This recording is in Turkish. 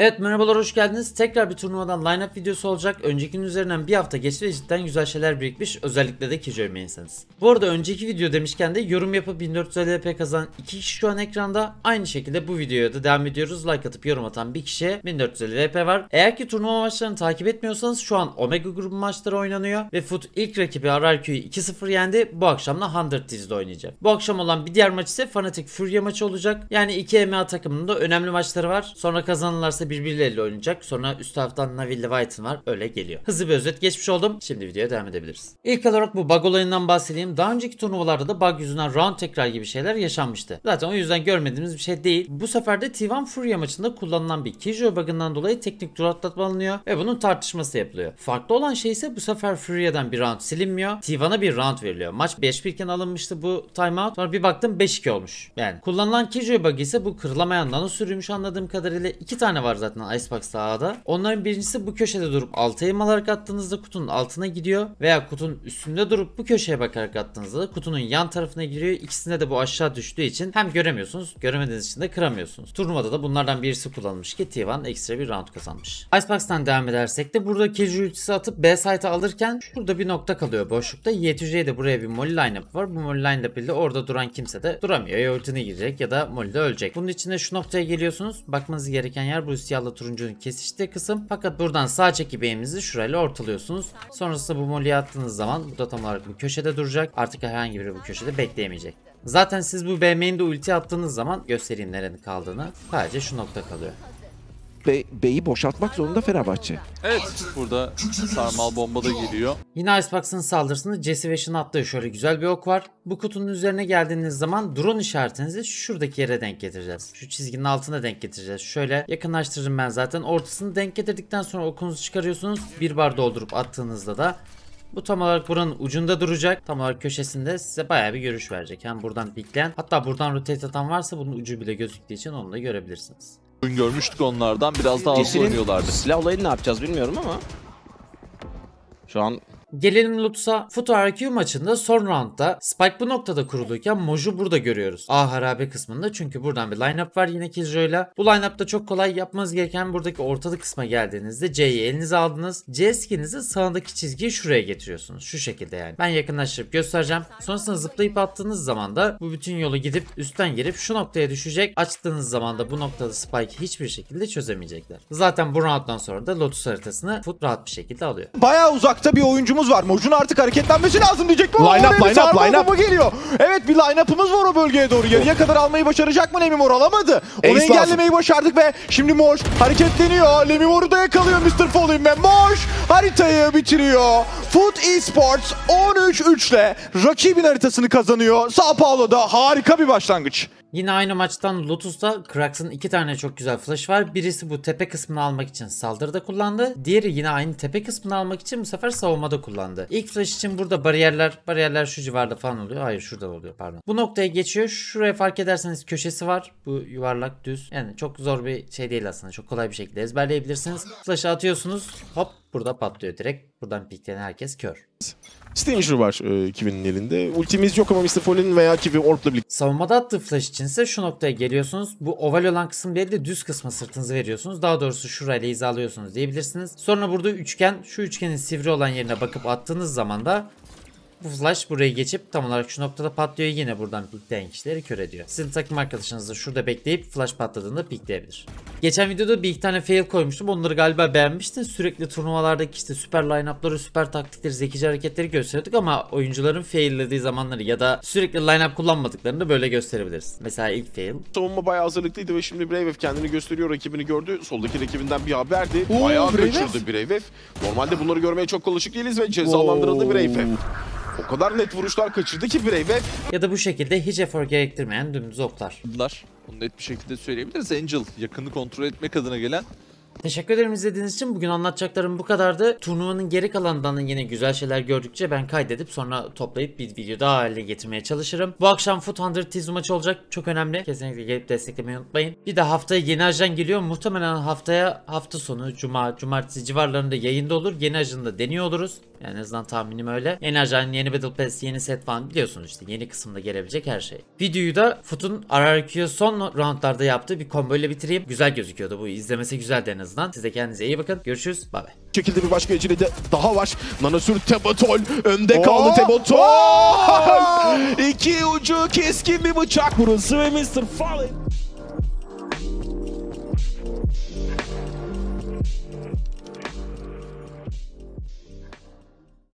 Evet merhabalar hoş geldiniz. Tekrar bir turnuvadan line-up videosu olacak. Öncekinin üzerinden bir hafta geçti ve cidden güzel şeyler birikmiş. Özellikle de Killjoy main'seniz. Bu arada önceki video demişken de yorum yapıp 1450p kazanan iki kişi şu an ekranda. Aynı şekilde bu videoya da devam ediyoruz. Like atıp yorum atan bir kişiye 1450p var. Eğer ki turnuva maçlarını takip etmiyorsanız şu an Omega grubu maçları oynanıyor. Ve Foot ilk rakibi RRQ'yu 2-0 yendi. Bu akşam da 100 Diz'de oynayacak. Bu akşam olan bir diğer maç ise Fnatic Furia maçı olacak. Yani iki EMA takımının da önemli maçları var. Sonra kazanırlarsa birbirleriyle oynayacak. Sonra üst taraftan Navi White'ın var. Öyle geliyor. Hızlı bir özet geçmiş oldum. Şimdi videoya devam edebiliriz. İlk olarak bu bug olayından bahsedeyim. Daha önceki turnuvalarda da bug yüzünden round tekrar gibi şeyler yaşanmıştı. Zaten o yüzden görmediğimiz bir şey değil. Bu sefer de T1 Furia maçında kullanılan bir Killjoy bug'ından dolayı teknik tur atlatma alınıyor ve bunun tartışması yapılıyor. Farklı olan şey ise bu sefer Furia'dan bir round silinmiyor. T1'a bir round veriliyor. Maç 5-1 iken alınmıştı bu timeout. Sonra bir baktım 5-2 olmuş. Yani kullanılan Killjoy bug ise bu kırılamayan nano sürüymüş anladığım kadarıyla. iki tane var zaten Icebox A'da. Onların birincisi bu köşede durup altı aim alarak attığınızda kutunun altına gidiyor. Veya kutunun üstünde durup bu köşeye bakarak attığınızda da kutunun yan tarafına giriyor. İkisinde de bu aşağı düştüğü için hem göremiyorsunuz, göremediğiniz için de kıramıyorsunuz. Turnuvada da bunlardan birisi kullanılmış ki T1 ekstra bir round kazanmış. Icebox'tan devam edersek de burada Killjoy ultisi atıp B site'a alırken şurada bir nokta kalıyor boşlukta. YTC'ye de buraya bir molly lineup var. Bu molly lineup ile orada duran kimse de duramıyor. Ya ultine girecek ya da molly'de ölecek. Bunun için de şu noktaya geliyorsunuz. Bakmanız gereken yer bu siyahla turuncunun kesiştiği kısım. Fakat buradan sağ çekip eğiminizi şurayla ortalıyorsunuz. Sonrasında bu molly'yi attığınız zaman bu da tam olarak bu köşede duracak. Artık herhangi biri bu köşede bekleyemeyecek. Zaten siz bu B main'de ulti attığınız zaman göstereyim nerenin kaldığını. Sadece şu nokta kalıyor. Be B'yi boşaltmak zorunda Fenerbahçe. Evet burada sarmal bomba da geliyor. Yine Icebox'ın saldırısında Jesse Vash'ın attığı şöyle güzel bir ok var. Bu kutunun üzerine geldiğiniz zaman drone işaretinizi şuradaki yere denk getireceğiz. Şu çizginin altına denk getireceğiz. Şöyle yakınlaştırırım ben zaten. Ortasını denk getirdikten sonra okunuzu çıkarıyorsunuz. Bir bar doldurup attığınızda da bu tam olarak buranın ucunda duracak. Tam olarak köşesinde size bayağı bir görüş verecek. Hem buradan pikleyen hatta buradan rotate atan varsa bunun ucu bile gözüktüğü için onu da görebilirsiniz. Bugün görmüştük onlardan biraz daha hızlı Jesse'nin oynuyorlardı. silah olayını ne yapacağız bilmiyorum ama. Şu an Gelelim Lutz'a. Foot RQ maçında son roundda Spike bu noktada kuruluyken Moju burada görüyoruz. A harabe kısmında çünkü buradan bir lineup var yine Killjoy'la. Bu lineup'ta çok kolay yapmanız gereken buradaki ortalı kısma geldiğinizde C'yi elinize aldınız. C skinizi sağındaki çizgiyi şuraya getiriyorsunuz. Şu şekilde yani. Ben yakınlaştırıp göstereceğim. Sonrasında zıplayıp attığınız zaman da bu bütün yolu gidip üstten girip şu noktaya düşecek. Açtığınız zaman da bu noktada Spike'ı hiçbir şekilde çözemeyecekler. Zaten bu rounddan sonra da Lotus haritasını Foot rahat bir şekilde alıyor. Bayağı uzakta bir oyuncumuz var. Mojun artık hareketlenmesi lazım diyecek mi? Line up, line up, line up. geliyor. Evet bir line-up'ımız var o bölgeye doğru. Yarıya kadar almayı başaracak mı Lemimor? Alamadı. Onu Ace engellemeyi başardık ve şimdi Moş hareketleniyor. Lemimor'u da yakalıyor Mr. Fallen ve Moş haritayı bitiriyor. Foot Esports 13-3 ile rakibin haritasını kazanıyor. Sao Paulo'da harika bir başlangıç. Yine aynı maçtan Lotus'ta Krax'ın iki tane çok güzel flash var. Birisi bu tepe kısmını almak için saldırıda kullandı. Diğeri yine aynı tepe kısmını almak için bu sefer savunmada kullandı. İlk flash için burada bariyerler, bariyerler şu civarda falan oluyor. Hayır şurada oluyor pardon. Bu noktaya geçiyor. Şuraya fark ederseniz köşesi var. Bu yuvarlak düz. Yani çok zor bir şey değil aslında. Çok kolay bir şekilde ezberleyebilirsiniz. Flash'ı atıyorsunuz. Hop burada patlıyor direkt. Buradan piklenen herkes kör. Stinger var e, Kivi'nin elinde. Ultimiz yok ama Mr. Fallen veya Kivi Orp'la birlikte Savunmada attığı flash için ise şu noktaya geliyorsunuz. Bu oval olan kısım değil de düz kısma sırtınızı veriyorsunuz. Daha doğrusu şurayla hizalıyorsunuz diyebilirsiniz. Sonra burada üçgen, şu üçgenin sivri olan yerine bakıp attığınız zaman da bu flash burayı geçip tam olarak şu noktada patlıyor. Yine buradan pikleyen kişileri kör ediyor. Sizin takım arkadaşınız da şurada bekleyip flash patladığında pikleyebilir. Geçen videoda bir iki tane fail koymuştum. Onları galiba beğenmiştin. Sürekli turnuvalardaki işte süper line-up'ları, süper taktikleri, zekice hareketleri gösteriyorduk ama oyuncuların faillediği zamanları ya da sürekli line-up kullanmadıklarını da böyle gösterebiliriz. Mesela ilk fail. savunma bayağı hazırlıklıydı ve şimdi Brave kendini gösteriyor, rakibini gördü. Soldaki rakibinden bir haberdi. Oo, bayağı Brave. kaçırdı Brave. Normalde bunları görmeye çok alışık değiliz ve cezalandırıldı Brave. O kadar net vuruşlar kaçırdı ki Brave. Ya da bu şekilde hiç efor gerektirmeyen dümdüz oklar. Bunlar bunu net bir şekilde söyleyebiliriz. Angel yakını kontrol etmek adına gelen Teşekkür ederim izlediğiniz için. Bugün anlatacaklarım bu kadardı. Turnuvanın geri kalanından da yine güzel şeyler gördükçe ben kaydedip sonra toplayıp bir video daha haline getirmeye çalışırım. Bu akşam Foot 100 Teaser maçı olacak. Çok önemli. Kesinlikle gelip desteklemeyi unutmayın. Bir de haftaya yeni ajan geliyor. Muhtemelen haftaya hafta sonu cuma, cumartesi civarlarında yayında olur. Yeni ajanı da deniyor oluruz. Yani en azından tahminim öyle. Yeni ajan, yeni Battle Pass, yeni set falan biliyorsunuz işte. Yeni kısımda gelebilecek her şey. Videoyu da Foot'un RRQ son roundlarda yaptığı bir combo bitireyim. Güzel gözüküyordu bu. izlemesi güzeldi en azından. Siz de kendinize iyi bakın. Görüşürüz. Bay bay. şekilde bir başka ecili de daha var. Nanasur Tebatol önde Oo! kaldı Tebatol. İki ucu keskin bir bıçak burası ve Mr. Fallen.